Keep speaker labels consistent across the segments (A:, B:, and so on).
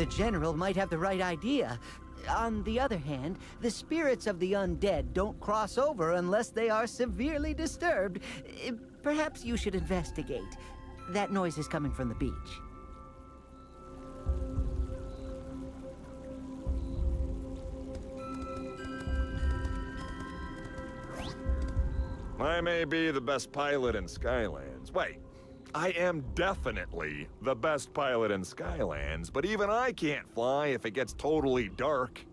A: The General might have the right idea. On the other hand, the spirits of the undead don't cross over unless they are severely disturbed. Eh, Perhaps you should investigate. That noise is coming from the beach.
B: I may be the best pilot in Skylands. Wait, I am definitely the best pilot in Skylands, but even I can't fly if it gets totally dark.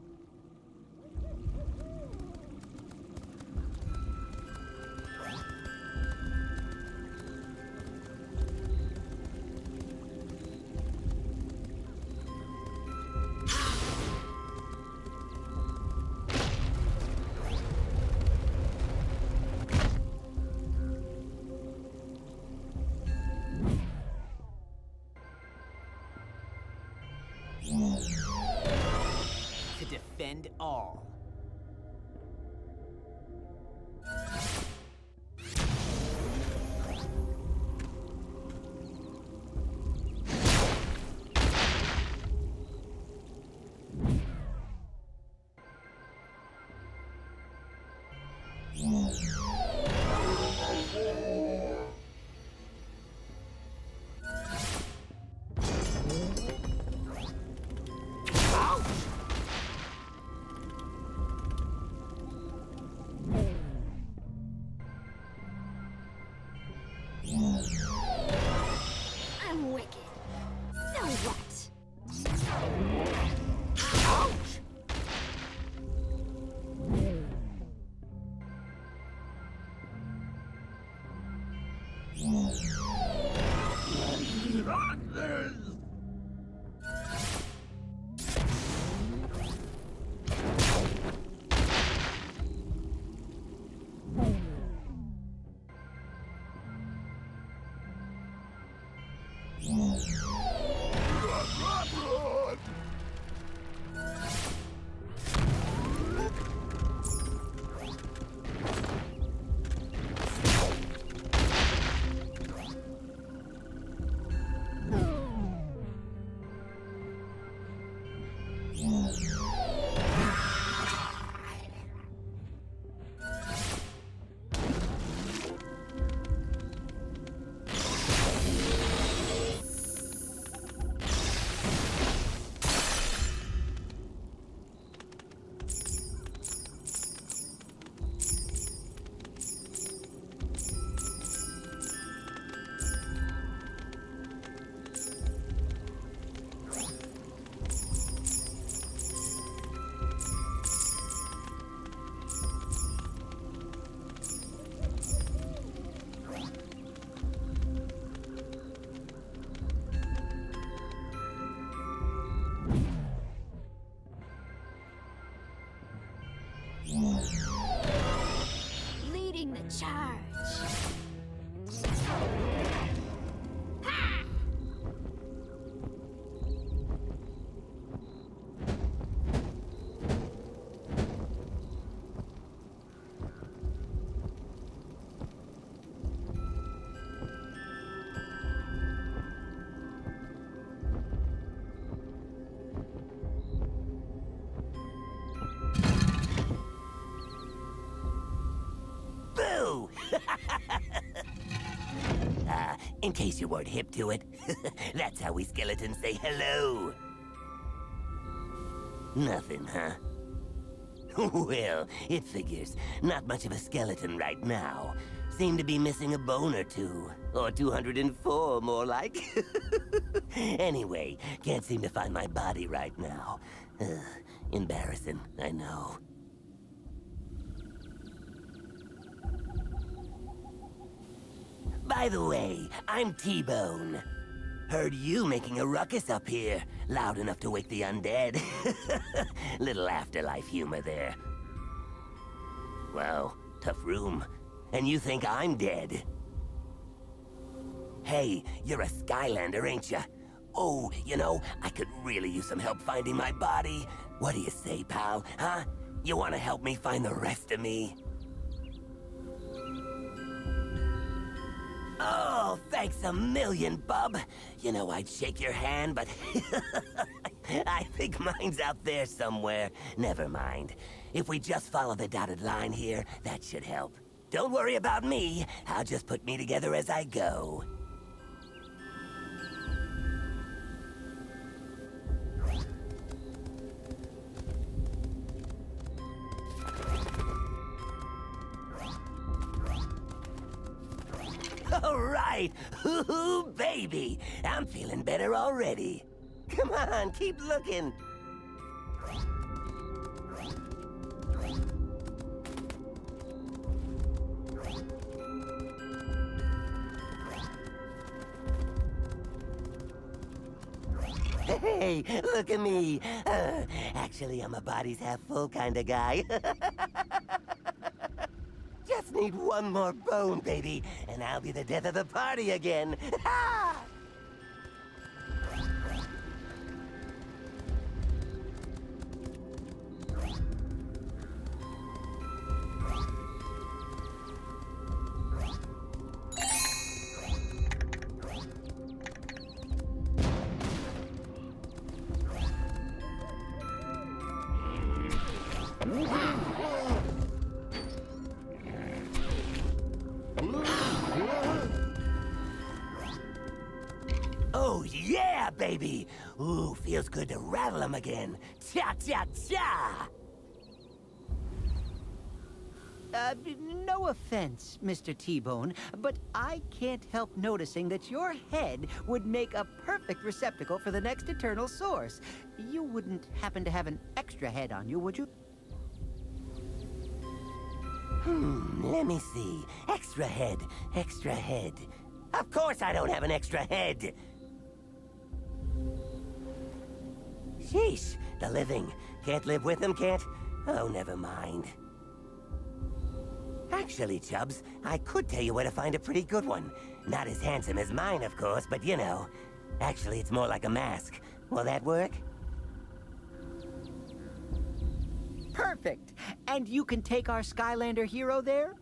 C: Case you weren't hip to it, that's how we skeletons say hello. Nothing, huh? well, it figures. Not much of a skeleton right now. Seem to be missing a bone or two. Or 204, more like. anyway, can't seem to find my body right now. Embarrassing, I know. By the way, I'm T-Bone. Heard you making a ruckus up here, loud enough to wake the undead. Little afterlife humor there. Well, tough room. And you think I'm dead? Hey, you're a Skylander, ain't ya? Oh, you know, I could really use some help finding my body. What do you say, pal? Huh? You wanna help me find the rest of me? Oh, thanks a million, bub. You know I'd shake your hand, but I think mine's out there somewhere. Never mind. If we just follow the dotted line here, that should help. Don't worry about me. I'll just put me together as I go. Right! Hoo-hoo, baby! I'm feeling better already. Come on, keep looking. Hey, look at me. Uh, actually, I'm a bodies half full kind of guy. Just need one more bone, baby, and I'll be the death of the party again. baby! Ooh, feels good to rattle 'em again. Cha cha cha!
A: Uh, no offense, Mr. T-Bone, but I can't help noticing that your head would make a perfect receptacle for the next eternal source. You wouldn't happen to have an extra head on you, would you?
C: Hmm, let me see. Extra head, extra head. Of course I don't have an extra head! Sheesh, the living. Can't live with them, can't? Oh, never mind. Actually, Chubbs, I could tell you where to find a pretty good one. Not as handsome as mine, of course, but you know. Actually, it's more like a mask. Will that work?
A: Perfect! And you can take our Skylander hero there?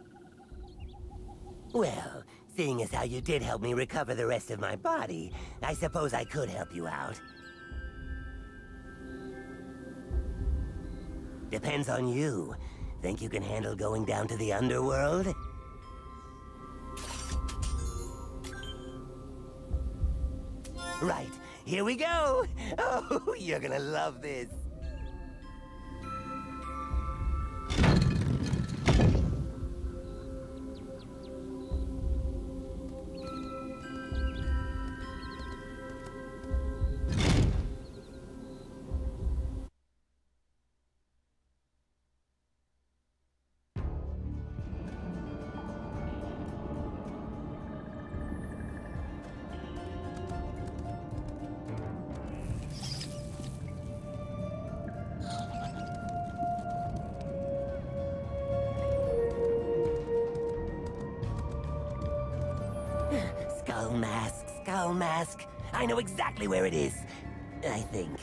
C: Well, seeing as how you did help me recover the rest of my body, I suppose I could help you out. Depends on you. Think you can handle going down to the underworld? Right, here we go! Oh, you're gonna love this. Exactly where it is. I think.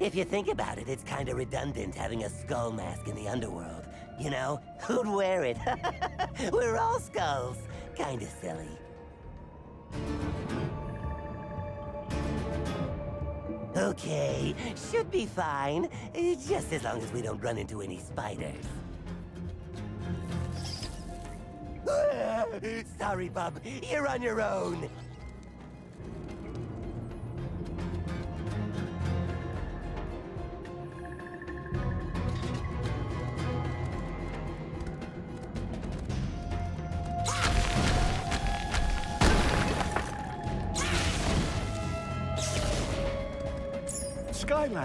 C: If you think about it, it's kind of redundant having a skull mask in the underworld. You know, who'd wear it? We're all skulls. Kind of silly. Okay, should be fine. Just as long as we don't run into any spiders. Sorry, Bub. You're on your own.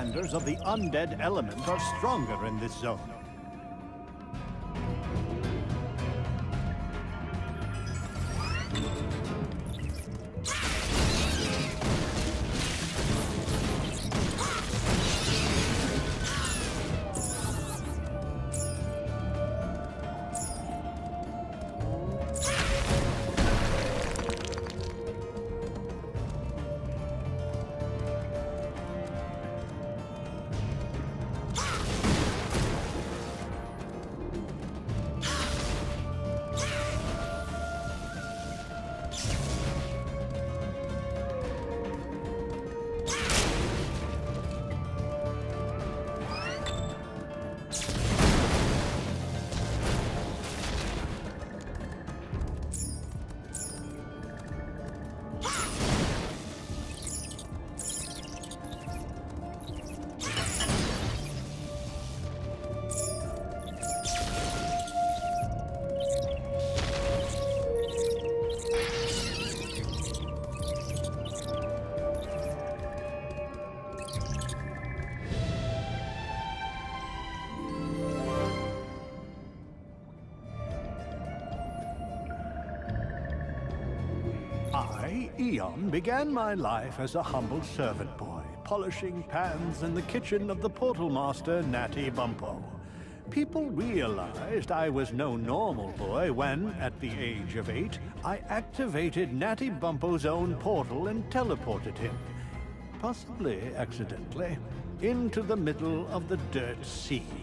D: Skylanders of the undead element are stronger in this zone. Eon began my life as a humble servant boy, polishing pans in the kitchen of the portal master, Natty Bumpo. People realized I was no normal boy when, at the age of eight, I activated Natty Bumpo's own portal and teleported him, possibly accidentally, into the middle of the Dirt Sea.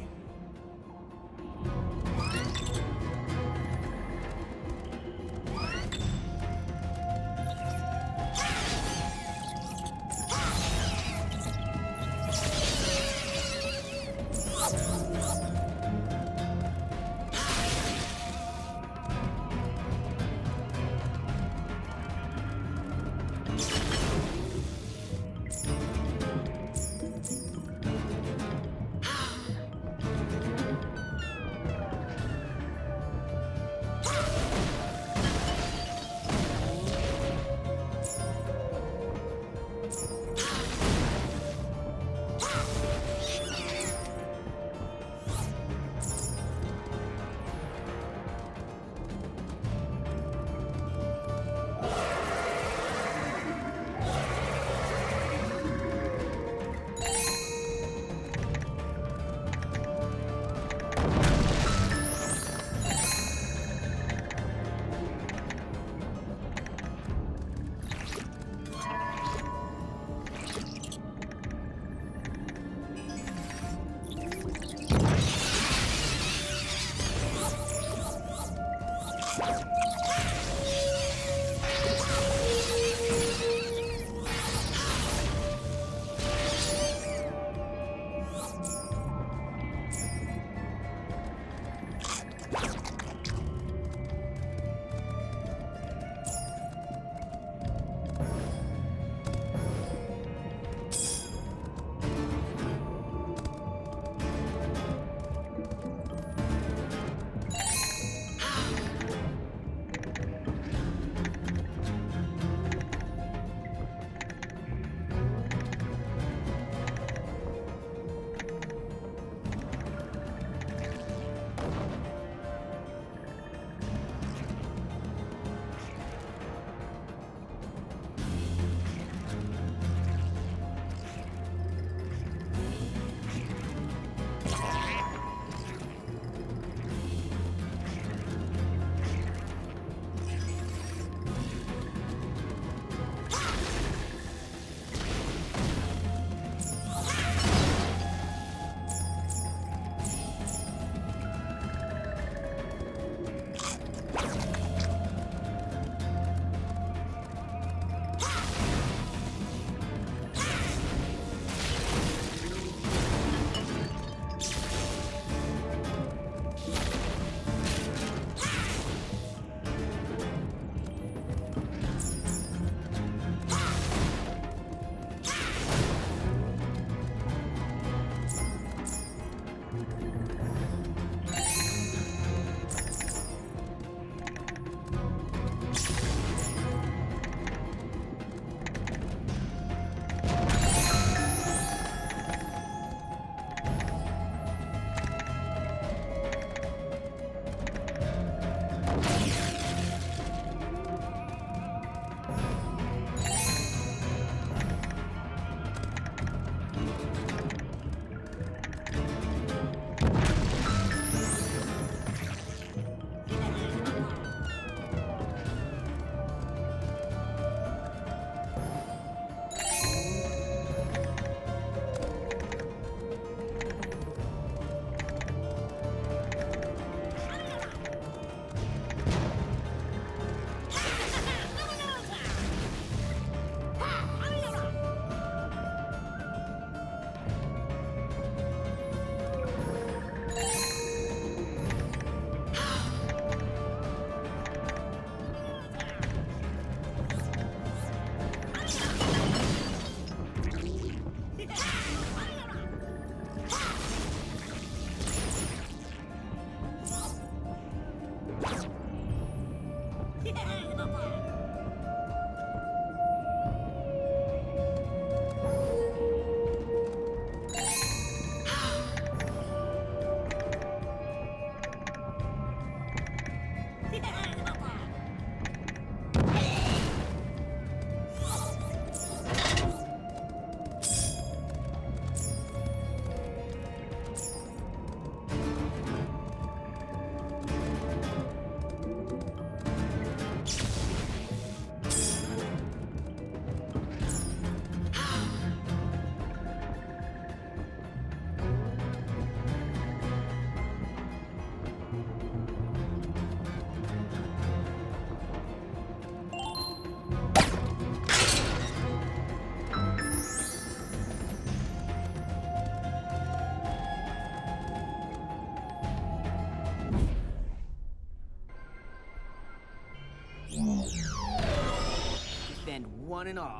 E: One and all.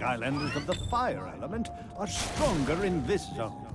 D: Skylanders of the fire element are stronger in this zone.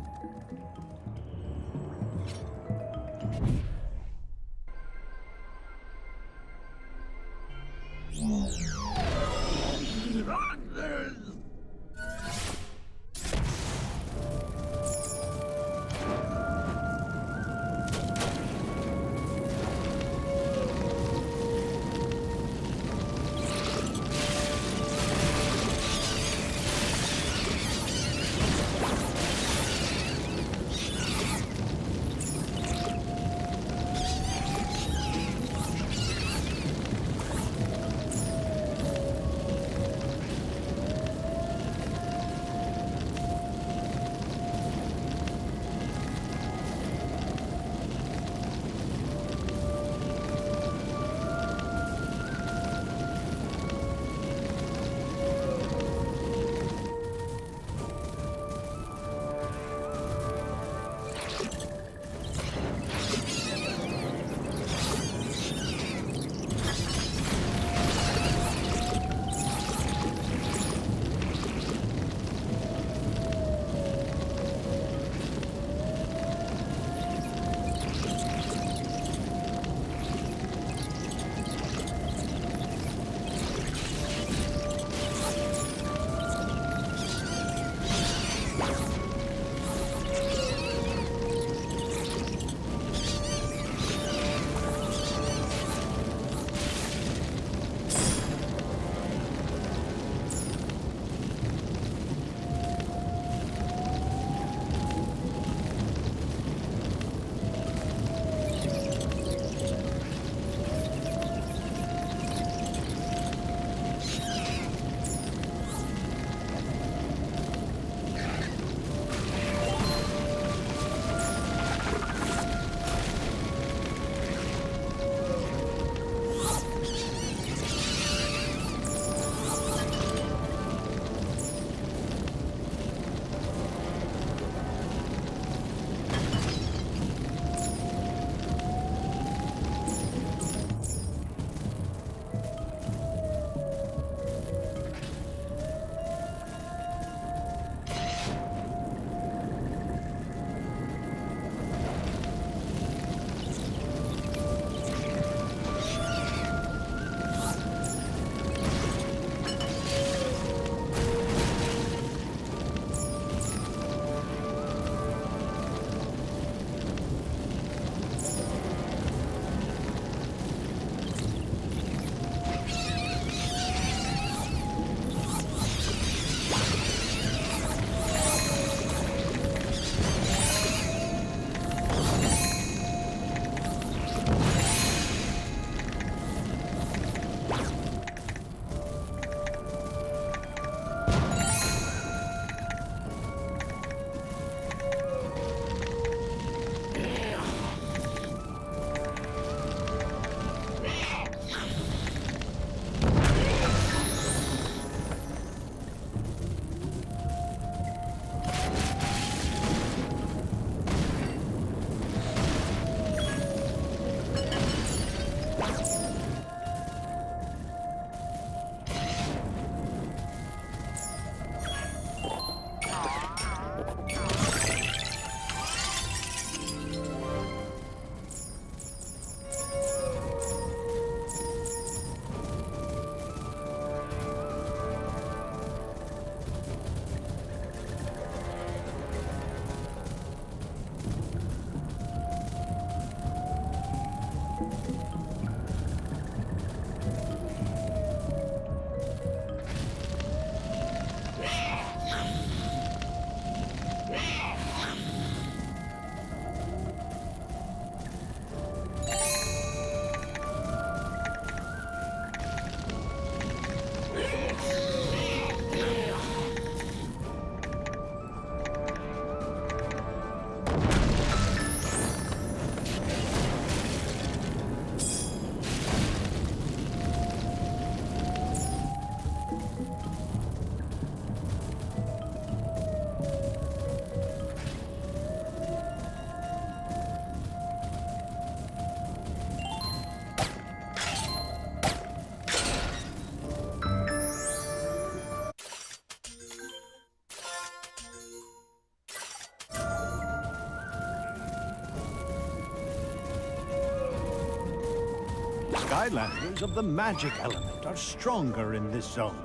D: Skylanders of the magic element are stronger in this zone.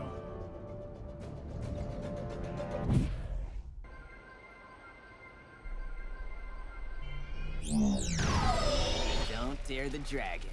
F: Don't dare the dragon.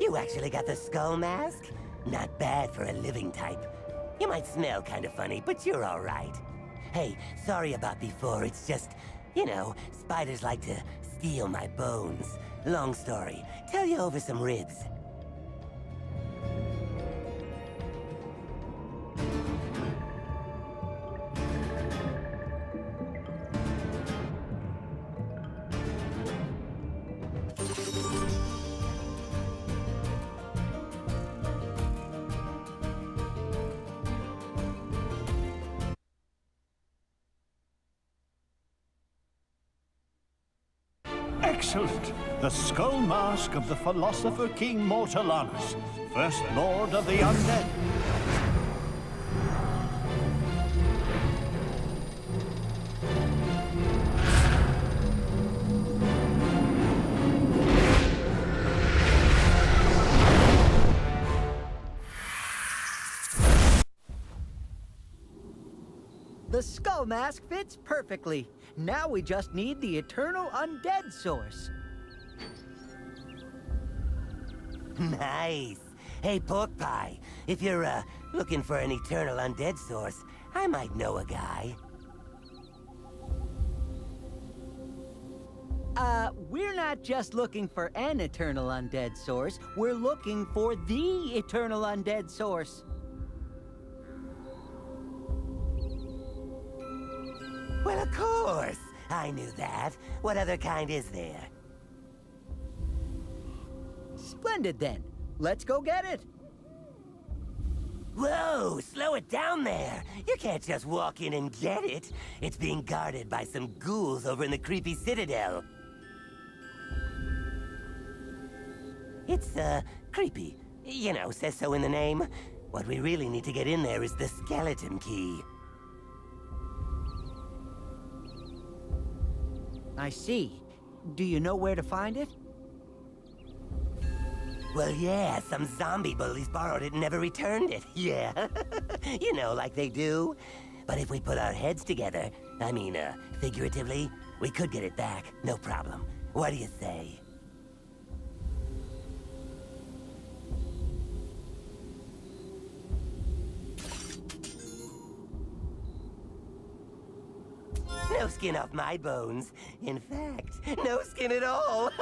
C: You actually got the skull mask? Not bad for a living type. You might smell kind of funny, but you're all right. Hey, sorry about before. It's just, you know, spiders like to steal my bones. Long story. Tell you over some ribs.
D: Excellent! The skull mask of the philosopher King Mortalanus, first lord of the undead.
A: Mask fits perfectly. Now we just need the eternal undead source.
C: Nice. Hey, Pork Pie, if you're, uh, looking for an eternal undead source, I might know a guy.
A: Uh, we're not just looking for an eternal undead source, we're looking for the eternal undead source.
C: Well, of course. I knew that. What other kind is there?
A: Splendid then. Let's go get it.
C: Whoa, slow it down there. You can't just walk in and get it. It's being guarded by some ghouls over in the creepy citadel. It's, uh, creepy. You know, says so in the name. What we really need to get in there is the skeleton key.
A: I see. Do you know where to find it?
C: Well, yeah, some zombie bullies borrowed it and never returned it. Yeah. you know, like they do. But if we put our heads together, I mean, uh, figuratively, we could get it back. No problem. What do you say? No skin off my bones. In fact, no skin at all.